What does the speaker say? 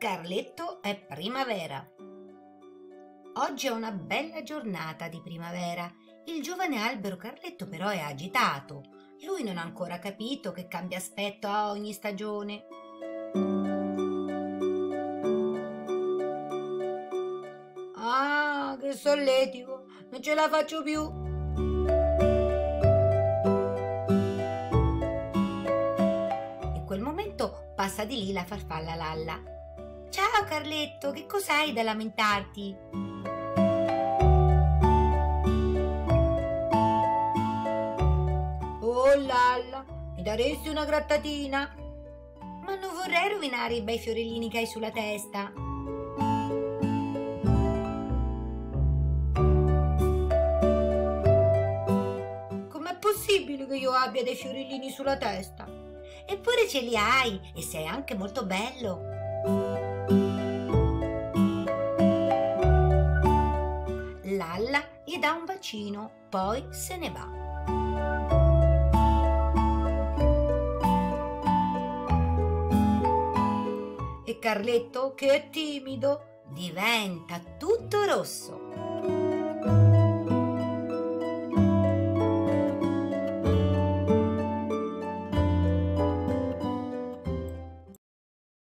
Carletto è primavera. Oggi è una bella giornata di primavera. Il giovane albero Carletto però è agitato. Lui non ha ancora capito che cambia aspetto a ogni stagione. Ah, che solletico! Non ce la faccio più! In quel momento passa di lì la farfalla Lalla. Ciao Carletto, che cos'hai da lamentarti? Oh Lalla, mi daresti una grattatina? Ma non vorrei rovinare i bei fiorellini che hai sulla testa. Com'è possibile che io abbia dei fiorellini sulla testa? Eppure ce li hai e sei anche molto bello. Dà un bacino, poi se ne va. E Carletto, che è timido, diventa tutto rosso.